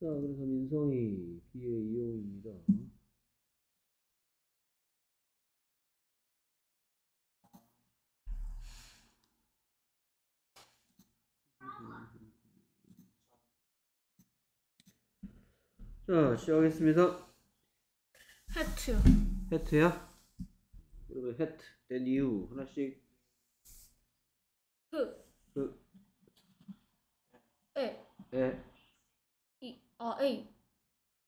자, 그래서 민성이 B의 이용입니다. 자, 시작하겠습니다. 하트. 해트야? 그러면 해트, then you. 하나씩. 흐. 그, 에, 에, 이, 아, 에이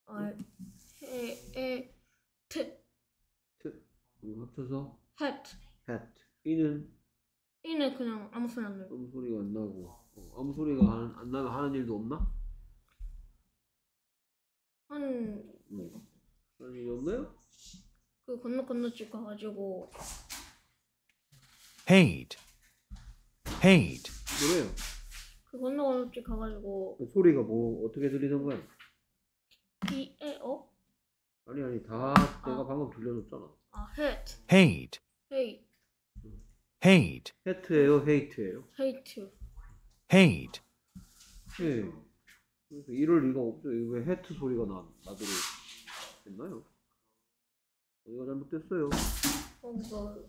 아, 에, 에, 트 트, 이거 합쳐서 하트 hat. 이는 이는 그냥 아무 소리 안 나요 아무 소리가 안 나고 어, 아무 소리가 안, 안 나면 하는 일도 없나? 한 응. 하는 일이 없나요? 그 건너 건너집 가가지고 hate, hate, 뭐래요? 그 건너 건너집 가가지고 그 소리가 뭐 어떻게 들리는 거야? 이, 에, 어? 아니 아니 다 내가 방금 들려줬잖아. 아, 헤트 hate, 헤이 hate, 해트예요, 헤이트예요? 헤이트 hate, 예. 그래서 이럴 리가 없죠. 이거 왜 해트 소리가 나 나도록 됐나요? 어디가 잘못됐어요? 거기서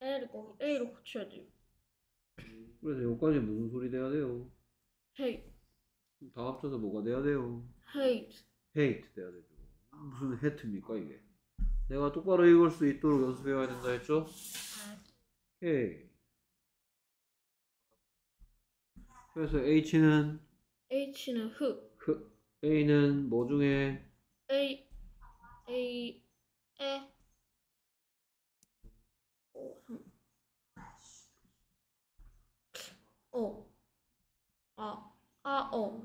에를 거기 A로 고쳐야 돼요 그래서 여기까지 무슨 소리 돼야 돼요? 헤이 다 합쳐서 뭐가 돼야 돼요? 헤이트 헤이트 돼야 되죠. 무슨 해트입니까 이게? 내가 똑바로 읽을 수 있도록 연습해야 된다 했죠? 오케이. 그래서 H는 H는 흐그 A는 뭐 중에 A A 에 오, 어, 아, 아, 어,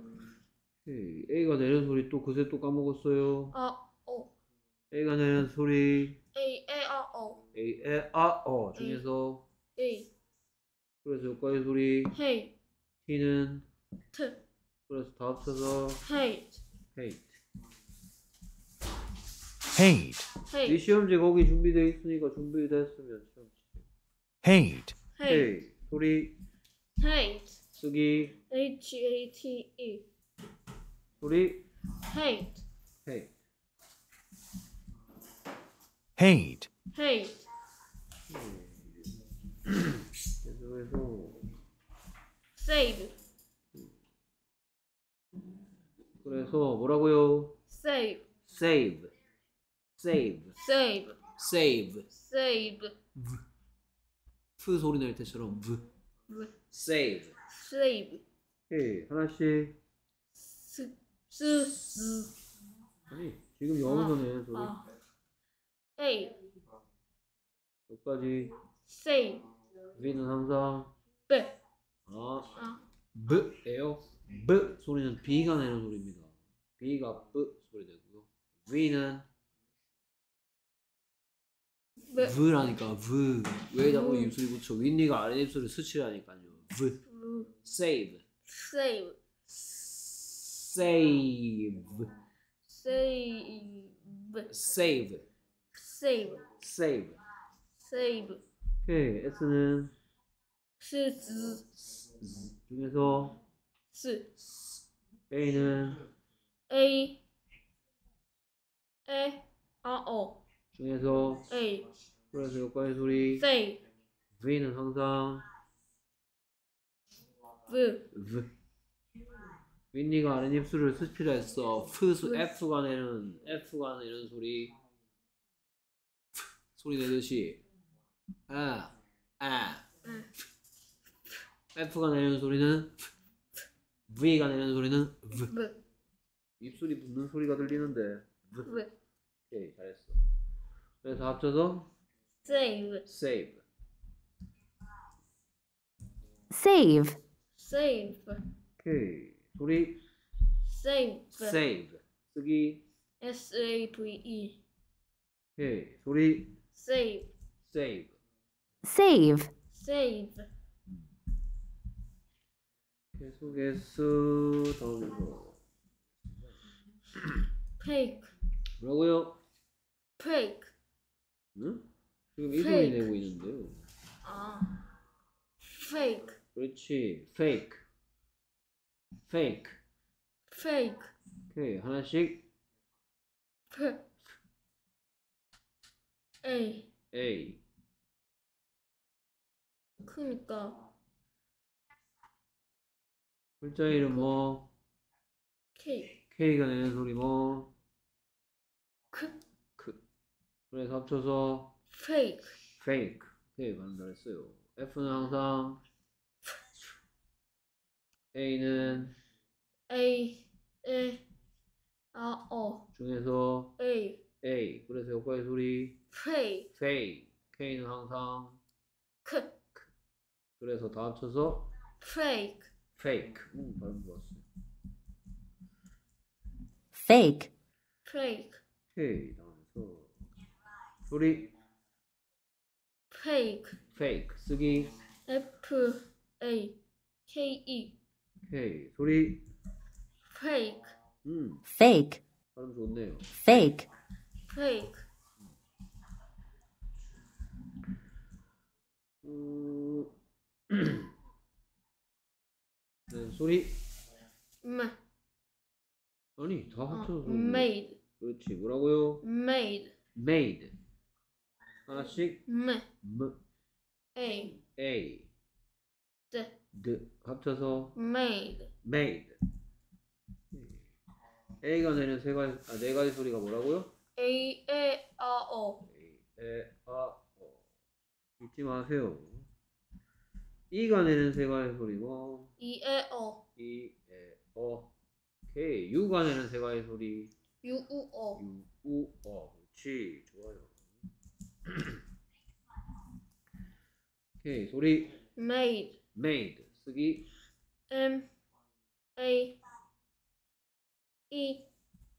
오케이. A가 내는 소리 또 그새 또 까먹었어요. 아, 어, A가 내는 소리. A, 에, 아, 어, A, 에, 아, 어 중에서. A, 그래서 여기까지 소리. 헤이, T는 트, 그래서 다 합쳐서 헤이, hate. hate, 이 헤이, 시험지 거기 준비돼 있으니까 준비됐으면 시험지. hate, 헤이, 헤이 소리 헤이, 쓰기 H, A, T, E, 소리 헤이, 헤이. hate, 헤이, 계속해서 save, 그래서 뭐라고요? save, save, save, save, save. save, 프 소리 낼 때처럼 v, save. save, 헤이 하나씩. 스, 스, 스, 아니 지금 영어에서 내는 소리. 아, A, 여기까지. Save, V는 항상. B, 아. 아, B예요. B 소리는 B가 내는 소리입니다. B가 B 소리 내고요. V는 B, V라니까 V 왜 자꾸 입술이 붙여? 윈니가 아래 입술을 스치라니까요. V, save save, save save, save save, save save, 오케이 S는 스, 즈, 중에서 스, A는 A, 에, 아, 어, 중에서 A, 그래서 여기까지 소리 save, V는 항상 V, V. 윈니가 아래 입술을 스치라 했어. F, 수- V. F가 내는 F가 내는 소리 소리 내듯이. 아, 아. 응. F가 내는 소리는 V가 내는 소리는 V. 입술이 붙는 소리가 들리는데 V. V, 오케이 잘했어 그래서 합쳐서 save, save save, save, 오케이 소리 save, save 쓰기 S, A, V, E, 오케이 소리 save, save save, save, 계속해서 다음에서 fake, 뭐라고요? fake, 응? 지금 Fake. 내고 있는데요. 아, fake, 그렇지. fake. fake. fake, K 하나씩 P, A, A 크니까 글자 이름 뭐 K, K가 내는 소리 뭐 크, 크. 그래서 합쳐서 fake, fake. K 발음 잘했어요. F는 항상 A는 A, A, 아, 어, 중에서 A, A. 그래서 여기까지 소리 fake, fake. K는 항상 크, 그래서 다 합쳐서 fake, fake. 음, 발음 좋았어요. fake, fake, K 다음에서 소리 fake, fake 쓰기 F, A, K, E, K 소리 fake, 음 fake, 발음 좋네요. fake, fake, 음, 네, 소리 M, 아니 다 어, 합쳐서 made, 그렇지 뭐라고요? made, made 하나씩 M, M A, A D, D 합쳐서 made, made A가 내는 세 가지 아, 네 가지 소리가 뭐라고요? A, E, R, O, A, 에, 아, 어. 잊지 마세요. E가 내는 세 가지 소리고 E, E, O, E, 에, 어. 오케이. U가 내는 세 가지 소리 U, U, O, U, 우, 어. 그렇지. 좋아요. 오케이. 소리 made, made 쓰기 M, A, E,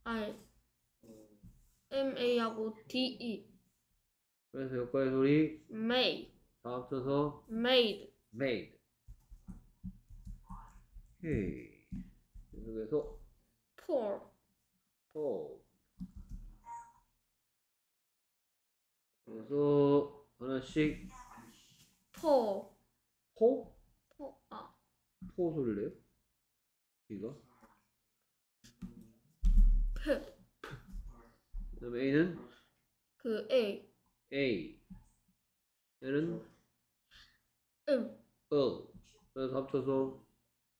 R, M, A 하고 D, E, 그래서 여기까지 소리 made, 다 합쳐서 made, made. 오케이. 계속해서 pour, pour. 그래서 하나씩 pour, 포? pour, 아, 포 소리를 내요? 이거? P, 그 다음에 A는 그 A, A. 얘는 M, 어. 그래서 합쳐서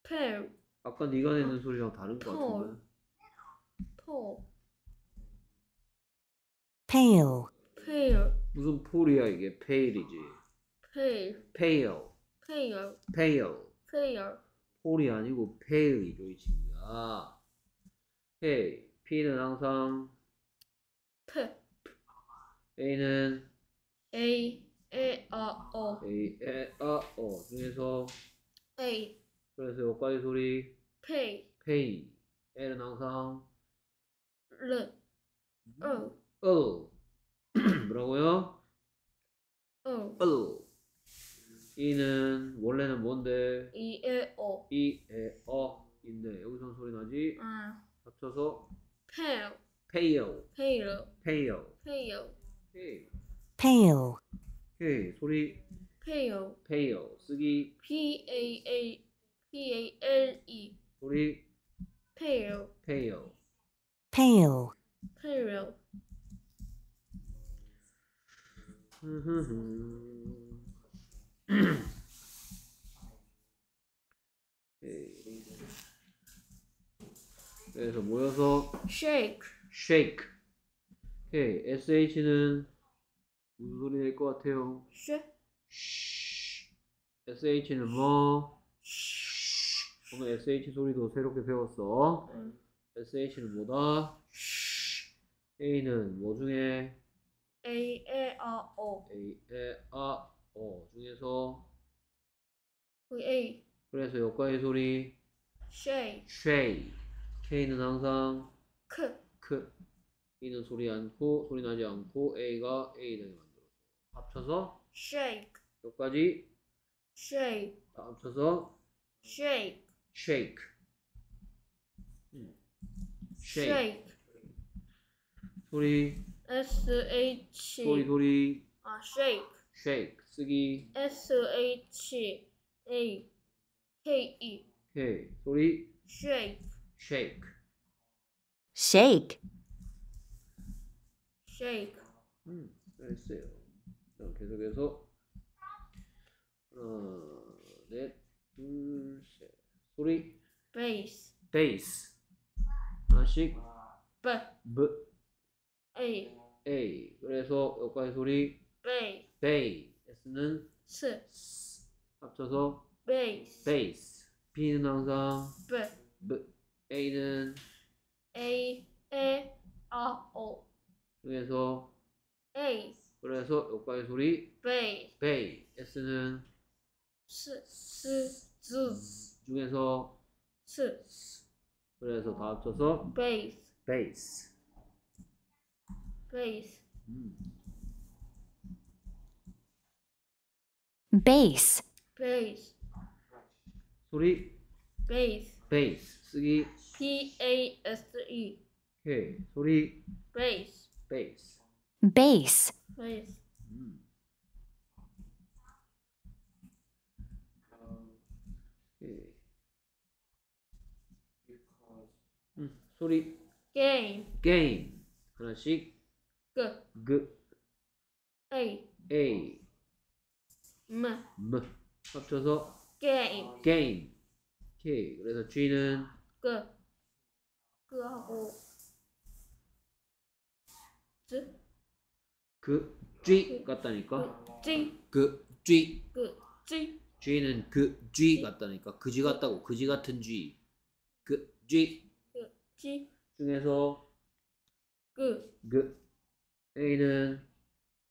pear, 아까 네가 내는 소리랑 다른 것 같은데. pour, pale, 무슨 폴이야 이게? 페일이지. pale, pear, pale. pear, 폴이 아니고 pale이죠 이 친구야. P, P는 항상 P, A는 A, A, R, O, A, 에, 아, 어 중에서 A, 그래서 여기까지 소리 pay, pay. L은 항상 L, O, 어. 뭐라고요? O, 어. E는 원래는 뭔데? E, A, O, 이, 에, 어, 인데 여기서 소리 나지? 아, 합쳐서 pale, pale, pale, pale. pale, 오케이. pale, 오케이. 소리 pale, pale 쓰기 P, A, A, P, A, L, E, 소리 pale, pale. pale, pale, 오케이. 그래서 모여서 shake, shake. 오케이. sh는 무슨 소리 낼 것 같아요? shake, sh는 뭐? 오늘 sh 소리도 새롭게 배웠어. 음, sh는 뭐다? a는 뭐 중에 A, A, R, O, a, 에, 아, 어 중에서 그 A, 그래서 여기까지 소리 shake, shay. k는 항상 K, 크 이는 소리 않고 소리 나지 않고 a가 a 되게 만들어서 합쳐서 shake, 여기까지 shake, 다 합쳐서 shake, shake. 음. shake. shake, 소리. S, H, 소리 소리. 아, shake, shake 쓰기 S, H, A, K, E, K 소리 shake, shake shake, shake, 음, 잘했어요. 자, 계속해서 하나, 넷, 둘, 셋. 소리 base, 베이스 하나씩 b, B, a, A 그래서 여기까지 소리 bay, 베이 S는 S 합쳐서 base, 베이스 B는 항상 b, B. A는 a, e, r, o, 중에서 a, 그래서 여기까지 소리 bay, 베이 S는 s, s, z, 중에서 s, 그래서 다 합쳐서 base, 베이스 base, 음. base, base, 소리 base, 베이스 쓰기 p, a, s, e, K 소리 base, 베이스 base, base, 음. 오케이. 음, 소리 game, 게임 하나씩 g, 그 a, A m, M 합쳐서 game, 게임. K 그래서 G는 g, g하고 z, 그 G 같다니까. 그 g, 그 G 그 g, G는 그 G 같다니까. 그지 같다고. 그지 같은 G 그 G 그 g, 중에서 그. 그 A는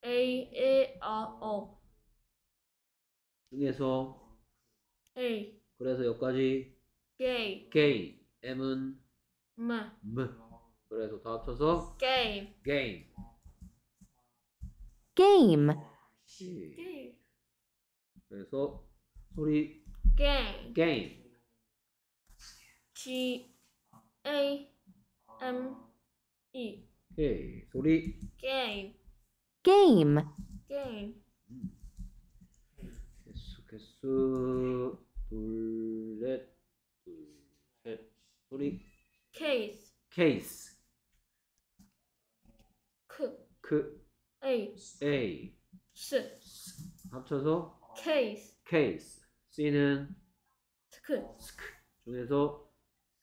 a, e, r, o, 중에서 a, 그래서 여기까지 gay, K M은 m, M 그래서 다 합쳐서 game, 게임 game, game, 그래서 소리 game, 게임 g, a, m, e, K 소리 game, game, game, 개수 개수 둘넷 둘셋. 소리? case, 케이스. k, 크. a, A s, 합쳐서 case, 케이스. C는 sk, 중에서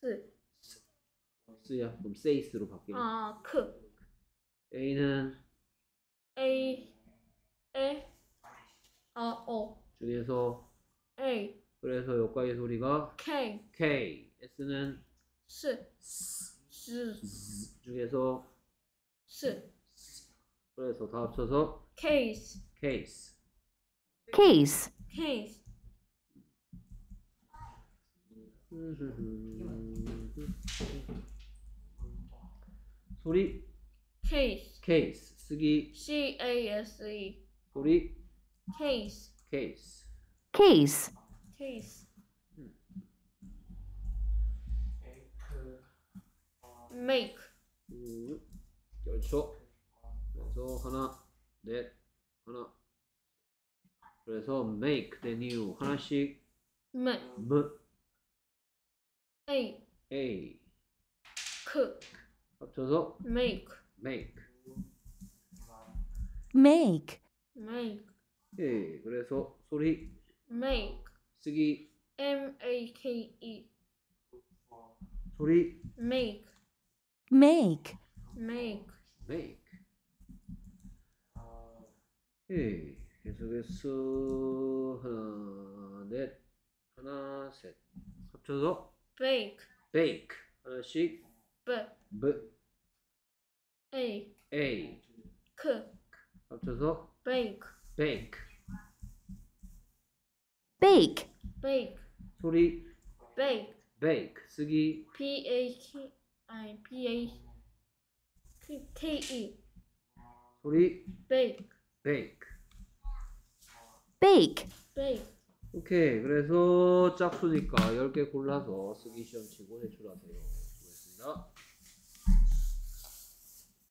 s, C야. 그럼 세이스로 바뀌는 아, k, A는 a, r, o, 중에서 a, 그래서 여기까지 소리가 k, K. S는 s, s, 중에서 s, 그래서 다 합쳐서 case, 케이스 case, case, 소리 case, 케이스 쓰기 c, a, s, e, 소리 case, 케이스 case, case, make, 음, 그렇죠 그래서 하나 넷 하나 그래서 make the new 하나씩 make, M a, A k, 합쳐서 make, make make, make, 예 그래서 소리 make, 쓰기 m, a, k, e, 소리 make, make, make, make 예 계속해서 하나 넷 하나 셋 합쳐서 bake, bake 하나씩 b, B a, A k, 합쳐서 bake, bake bake, bake, 소리 bake, bake 쓰기 p, a, k, i, p, a, k, k, e, 소리 bake, bake bake, bake. 오케이 그래서 짝수니까 10개 골라서 쓰기 시험 치고 제출하세요 수고했습니다